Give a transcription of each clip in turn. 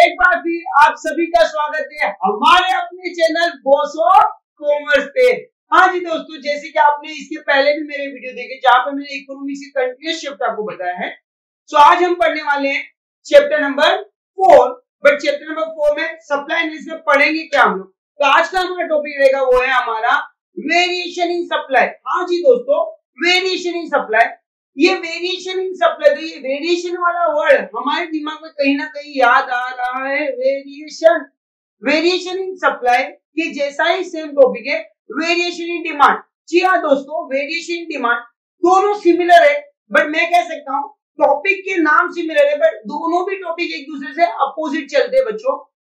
एक बार फिर आप सभी का स्वागत है हमारे अपने चैनल बॉस कॉमर्स पे। हाँ जी दोस्तों, जैसे कि आपने इसके पहले भी मेरे वीडियो देखे, जहाँ पे मैंने इकोनॉमिक्स की कंटिन्यूस चैप्टर आपको बताया है। सो आज हम पढ़ने वाले हैं chapter number four but chapter number four में सप्लाई एंड में पढ़ेंगे क्या हम लोग? तो आज का हमारा टॉपिक रहेगा वो है हमारा वेरिएशन इन सप्लाई हाँ जी दोस्तों वेरिएशन इन सप्लाई ये वेरिएशन इन सप्लाई तो ये वेरिएशन वाला वर्ड हमारे दिमाग में कहीं ना कहीं याद आ रहा है वेरिएशन वेरिएशन इन सप्लाई कि जैसा ही सेम टॉपिक है वेरिएशन इन डिमांड जी हाँ दोस्तों वेरिएशन इन डिमांड दोनों सिमिलर है बट मैं कह सकता हूँ टॉपिक के नाम सिमिलर है बट दोनों भी टॉपिक एक दूसरे से अपोजिट चलते हैं बच्चों।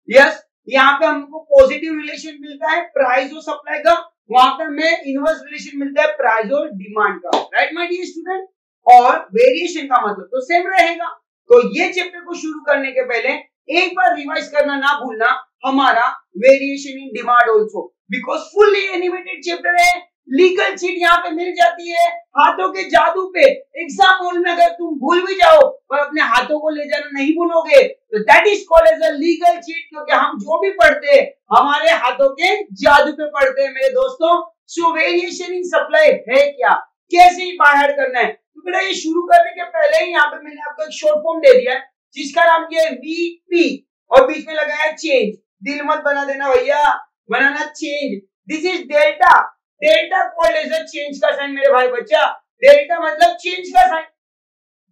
यस यहाँ पे हमको पॉजिटिव रिलेशन मिलता है प्राइस और सप्लाई का, वहाँ पर हमें इनवर्स रिलेशन मिलता है प्राइस और डिमांड का। राइट माय डियर स्टूडेंट और वेरिएशन का मतलब तो सेम रहेगा। तो ये चैप्टर को शुरू करने के पहले एक बार रिवाइज करना ना भूलना, हमारा variation in demand also because fully animated chapter है लीगल चीट यहाँ पे मिल जाती है, हाथों के जादू पे। एग्ज़ाम हॉल में अगर तुम भूल भी जाओ, पर अपने हाथों को ले जाना नहीं भूलोगे तो that is called as a legal cheat क्योंकि हम जो भी पढ़ते हैं हमारे हाथों के जादू पे पढ़ते हैं मेरे दोस्तों। सो वेरिएशन इन सप्लाई है क्या? कैसे बाहर करना है? तो बेटा, ये शुरू करने के पहले ही यहाँ पे मैंने आपको एक शॉर्ट फॉर्म दे दिया है, जिसका नाम क्या है वीपी और बीच में लगाया चेंज दिल मत बना देना भैया, बनाना change this is delta delta as change का साइन मेरे भाई बच्चा। डेल्टा मतलब चेंज का साइन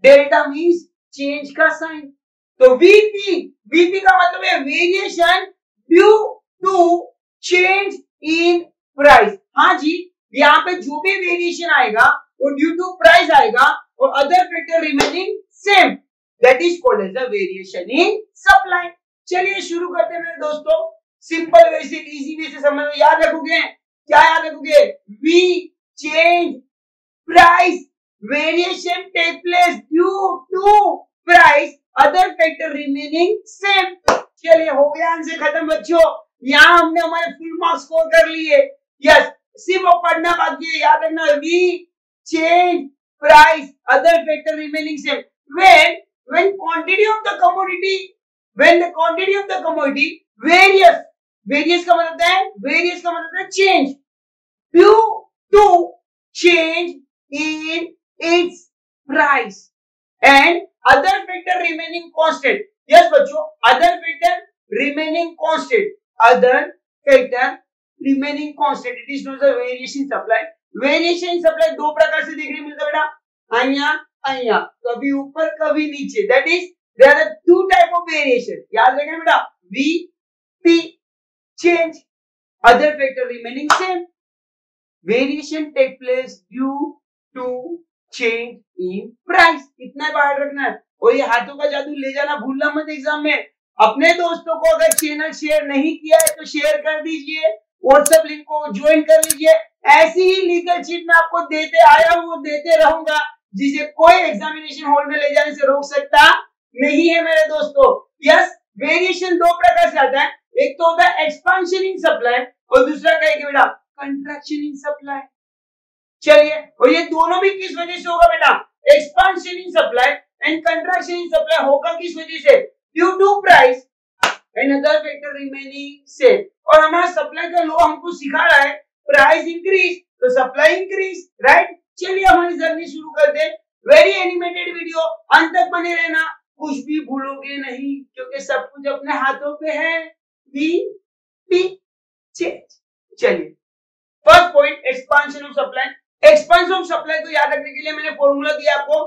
डेल्टा मींस चेंज का साइन तो वीपी वीपी का मतलब है variation due to change in price हाँ जी, यहाँ पे जो भी वेरिएशन आएगा वो ड्यू टू प्राइस आएगा और other factor remaining same that is called as a variation in supply चलिए शुरू करते हैं मेरे दोस्तों. सिंपल वे से इजी वे से समझ याद रखोगे? क्या याद रखोगे? V change price variation take place due to price other factor remaining same चलिए, हो गया आंसर खत्म बच्चों. यहाँ हमने हमारे फुल मार्क्स स्कोर कर लिए. यस सिर्फ़ पढ़ना बाकी है. याद रखना V change price other factor remaining same when when quantity of the commodity when the quantity of the commodity various various का मतलब है various का मतलब है change due to change in its price and other factor remaining constant yes बच्चों other factor remaining constant other factor remaining constant it is not the variation supply variation supply दो प्रकार से देखने मिलता बेटा। अहिया अहिया कभी ऊपर, कभी नीचे। That is there are two type of variation याद रखें बेटा। V P change other factor remaining same variation take place due to change in price इतना बाहर रखना है। और ये हाथों का जादू ले जाना भूलना मत एग्ज़ाम में। अपने दोस्तों को अगर चैनल शेयर नहीं किया है तो शेयर कर दीजिए। व्हाट्सएप लिंक को ज्वाइन कर लीजिए। ऐसी ही लीगल चीट मैं आपको देते आया हूँ, देते रहूँगा, जिसे कोई एग्जामिनेशन हॉल में ले जाने से रोक सकता नहीं है मेरे दोस्तों। यस वेरिएशन दो प्रकार से आता है। एक तो होता है एक्सपांशन इन सप्लाई और दूसरा है बेटा कंट्रैक्शन इन सप्लाई चलिए, और ये दोनों भी किस वजह से होगा बेटा? Expansion in supply and contraction in supply होगा किस वजह से? Due to price other factor remaining same और हमारा सप्लाई का लॉ हमको सिखा रहा है प्राइस इंक्रीज तो सप्लाई इंक्रीज राइट चलिए हमारी जर्नी शुरू करते हैं। वेरी एनिमेटेड वीडियो अंत तक बने रहना। कुछ भी भूलोगे नहीं, क्योंकि सब कुछ अपने हाथों पे है। पी चेंज चलिए। First point expansion of supply expansion of supply को याद रखने के लिए मैंने फॉर्मूला दिया आपको।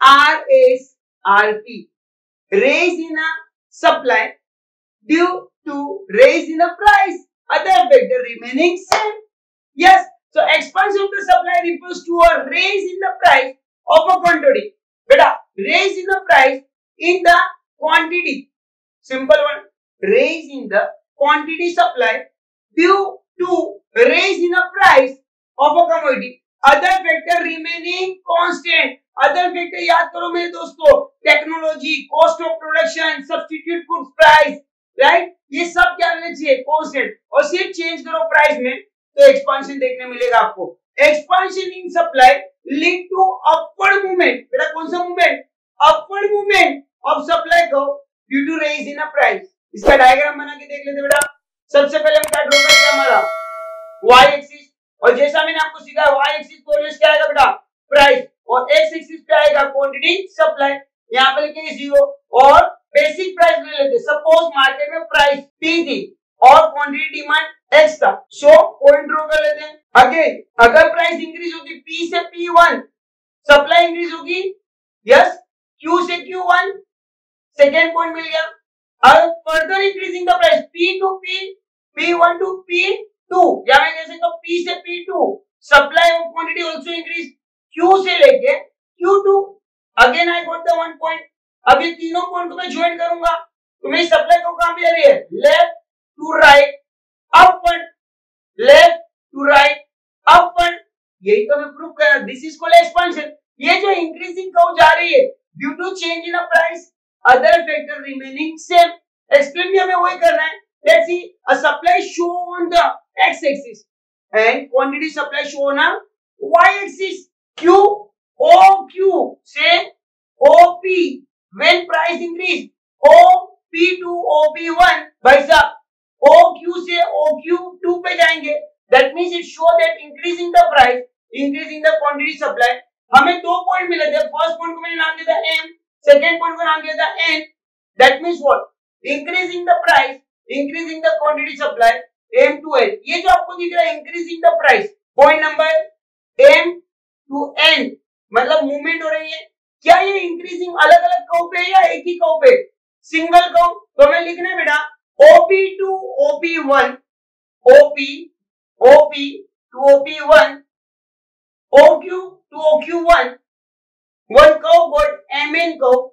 R S R P raise in supply due to raise in a price other factor remaining same Yes. So expansion of the supply refers to a raise in the price of a quantity. Beta, raise in the price in the quantity. Simple one. Raise in the quantity supply due to raise in the price of a commodity. Other factor remaining constant. Other factor याद करो मेरे दोस्तों technology cost of production substitute goods price right ये सब क्या रहना चाहिए? Constant और सिर्फ़ चेंज करो प्राइस में तो एक्सपांशन देखने मिलेगा आपको। Expansion in supply link to upward movement बेटा, कौन सा movement upward movement of supply को due to raise in price इसका डायग्राम बना के देख लेते बेटा। सबसे पहले हम क्या ड्रॉ करते हैं हमारा? Y एक्सिस और जैसा मैंने आपको सिखाया, y एक्सिस को ऑलवेज क्या आएगा बेटा? प्राइस और x एक्सिस पे आएगा क्वांटिटी सप्लाई यहाँ पे लिखे ज़ीरो और बेसिक प्राइस ले लेते सपोज़ मार्केट में प्राइस p थी और क्वांटिटी डिमांड x था। सो पॉइंट ड्रॉ कर लेते हैं। अगेन अगर प्राइस इंक्रीज होगी p से p1 सप्लाई इंक्रीज होगी यस q से q1 सेकेंड पॉइंट मिल गया। अब further increasing the price p to p p1 to p2 या मैं कह सकता p से p2 supply of quantity also increase q से लेके q2 again I got the one point अब ये तीनों पॉइंट को मैं ज्वाइन करूँगा। तो मेरी सप्लाई को कहाँ पे जा रही है। Left to right upward left to right upward यही तो मैं प्रूव कर दिस इज़ कॉल्ड एक्सपेंशन ये जो इंक्रीजिंग कर्व जा रही है due to change in price other factor remaining same explain भी हमें वही करना है। Let's see, a supply show on the x axis and quantity supply show on y axis q, o, q say op when price increase, o p to op 1 भाई साहब, o से o q 2 पे जाएँगे। That means it show that increasing the price increasing the quantity supply हमें दो point मिले थे। First point को मैंने नाम दिया था m पॉइंट का नाम दिया था N that means what increasing the price increasing the quantity supply M to N ये जो आपको दिख रहा है increasing the price point number M to N मतलब मूवमेंट हो रही है। क्या ये इंक्रीजिंग अलग अलग कव पे या एक ही कव पे? सिंगल कव तो हमें लिखना है बेटा। OP to OP one OP OP two OP one to OQ one one curve got mn curve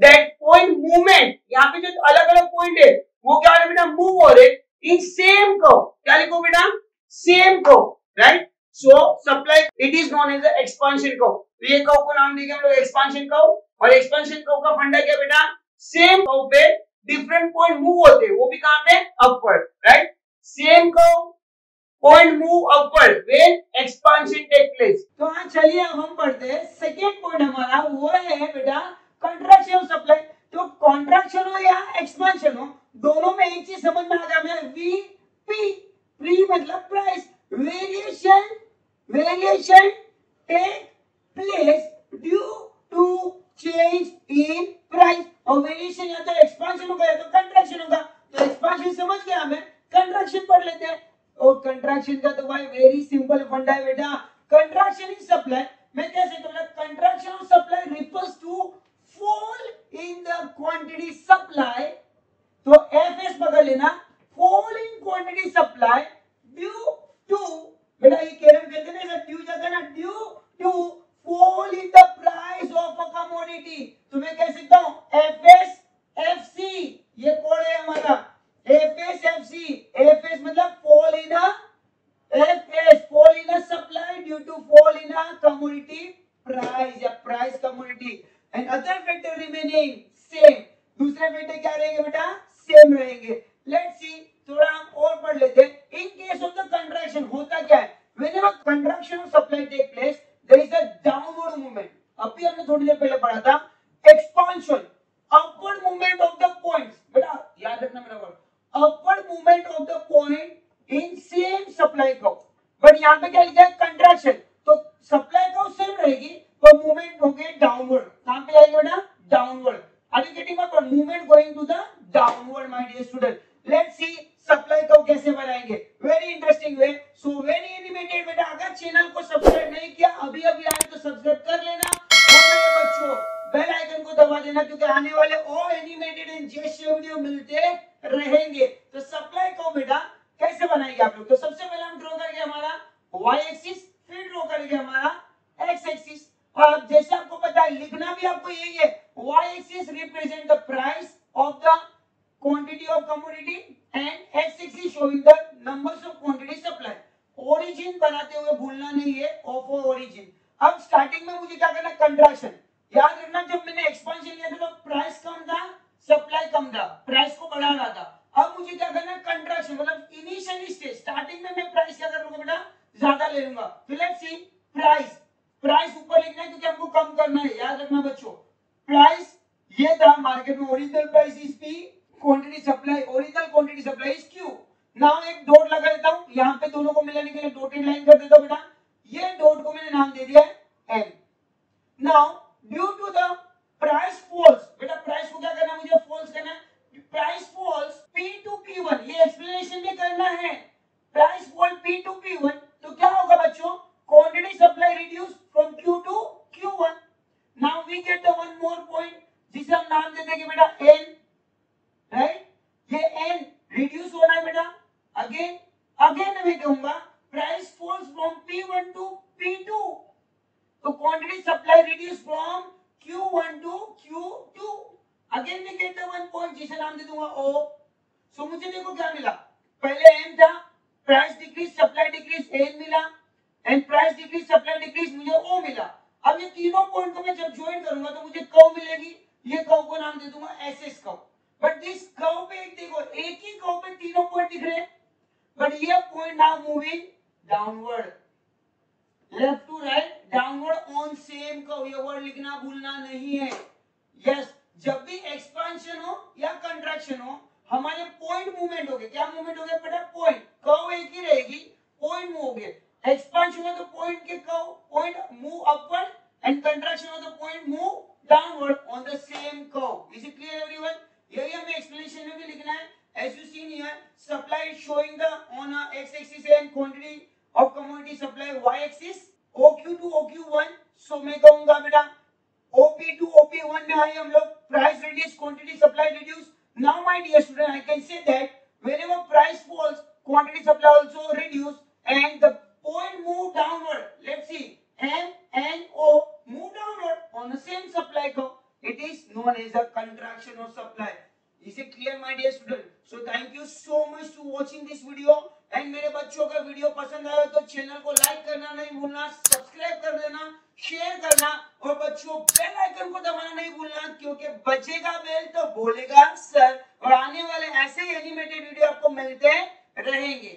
that point movement, यहाँ पे जो अलग अलग पॉइंट है, वो क्या हो रहा है बेटा? मूव हो रहे इन सेम कर्व क्या लिखो बेटा? Same curve right so supply it is known as expansion curve तो ये कर्व को नाम देंगे हम लोग एक्सपांशन कर्व और एक्सपांशन कर्व का फंडा क्या बेटा? सेम कर्व पे डिफरेंट पॉइंट मूव होते हैं। वो भी कहाँ पे? Upward right same curve point move upward when expansion take place तो हाँ चलिए अब हम पढ़ते हैं। सेकेंड पॉइंट हमारा वो है बेटा कंट्रैक्शन ऑफ़ सप्लाई तो कॉन्ट्रैक्शन हो या एक्सपांशन हो, दोनों में एक चीज़ समझ में आ जाए वी पी पी मतलब price variation variation take place due to change in price और वेरिएशन या तो एक्सपांशन होगा या तो कंट्रैक्शन होगा तो एक्सपांशन समझ गया हमें कंट्रैक्शन पढ़ लेते हैं। और कंट्रैक्शन का तो भाई वेरी सिंपल फंडा है बेटा। कंट्रैक्शन इन सप्लाई मैं कैसे कहता contraction of supply refers to fall in the quantity supply तो एफएस पकड़ लेना fall in quantity supply due to बेटा ये केरम कहते हैं ना ड्यू जाता है ना due to fall in the price of a commodity तो मैं कह सकता हूँ एफएस एफसी ये कोड है हमारा एफएस एफसी एफएस मतलब fall in a FS fall in a supply due to fall in a commodity price या price and other factor remaining same दूसरे फैक्टर क्या रहेंगे बेटा? सेम रहेंगे. लेट्स सी थोड़ा हम और पढ़ लेते हैं। In case of the contraction होता क्या है? Whenever contraction of supply take place there is a downward movement अभी हमने थोड़ी देर पहले पढ़ा था expansion upward movement of the points बेटा, याद रखना मेरा upward movement of the point in same supply curve but यहाँ पे क्या आने वाले और एनिमेटेड एंड जेस्चर वीडियो मिलते रहेंगे। तो सप्लाई कर्व बेटा कैसे बनाएँगे आप लोग? तो सबसे पहले हम ड्रॉ करेंगे हमारा y एक्सिस फिर ड्रॉ करेंगे हमारा x एक्सिस और जैसे आपको पता है, लिखना भी आपको यही है। Y axis represent the price of the quantity of commodity and x axis showing the numbers of quantity supply origin बनाते हुए भूलना नहीं है ऑफ़ ओरिजिन अब स्टार्टिंग में मुझे क्या करना कंट्रैक्शन याद रखना, जब मैंने एक्सपेंशन लिया था तो प्राइस कम था सप्लाई कम था प्राइस को बढ़ा रहा था। अब मुझे क्या करना है? कंट्रैक्शन मतलब इनिशियली स्टेज स्टार्टिंग में मैं प्राइस क्या कर लूँगा बेटा? ज़्यादा ले लूँगा। तो लेट्स सी प्राइस प्राइस ऊपर लिखना है क्योंकि हमको कम करना है। याद रखना बच्चों प्राइस ये था मार्केट में original price is P quantity supply original quantity supply is Q now एक डॉट लगा देता हूँ, यहाँ पे दोनों को मिलाने के लिए डॉटेड लाइन कर देता हूँ बेटा। ये डॉट को मैंने नाम दे दिया है M now due to the price falls बेटा प्राइस को क्या करना है? मुझे फॉल्स करना है। Price falls P to P one ये एक्सप्लेनेशन भी करना है। Price fall P to P one तो क्या होगा बच्चों? Quantity supply reduce from Q to Q one now we get the one more point जिसे हम नाम देते हैं कि बेटा एन राइट ये एन रिड्यूस होना है बेटा अगेन अगेन मैं कहूँगा price falls from P1 to P2 तो quantity supply reduce from Q1 to Q2 again मैं कहता वन पॉइंट जिसे नाम दे दूँगा O मुझे देखो क्या मिला? पहले M था price decrease supply decrease N मिला। And price decrease supply decrease मुझे O मिला। अब ये तीनों पॉइंट को मैं जब ज्वाइन करूँगा तो मुझे कर्व मिलेगी। ये कर्व को नाम दे दूँगा SS curve but this curve पे एक देखो एक ही कर्व पे तीनों पॉइंट दिख रहे बट ये point now moving downward left to right downward on same curve ये वर्ड लिखना भूलना नहीं है। यस yes, जब भी एक्सपेंशन हो या कंट्रैक्शन हो हमारे पॉइंट मूवमेंट हो गए। क्या मूवमेंट हो गया बेटा पॉइंट कर्व एक ही रहेगी। पॉइंट मूव हो गए। एक्सपेंशन हो तो पॉइंट के curve point move upward and contraction हो तो point move downward on the same curve is it clear everyone यही हमें एक्सप्लेनेशन में भी लिखना है। As you seen here supply is showing the on a x axis and quantity of commodity supply y axis oq to oq1 so, मैं कहूँगा बेटा op to op1 में आए हम लोग। Price reduce, quantity supply reduce now my dear student i can say that whenever price falls quantity supply also reduce and the point move downward. Let's see. M and o move downward on the same supply curve. It is known as a contraction of supply. Is it clear my dear student? So thank you so much for watching this video and मेरे बच्चों का video पसंद आया तो channel को like करना, नहीं भूलना सब्सक्राइब कर देना शेयर करना और बच्चों बेल आइकन को दबाना नहीं भूलना क्योंकि बचेगा बेल तो बोलेगा सर और आने वाले ऐसे ही एनिमेटेड वीडियो आपको मिलते रहेंगे।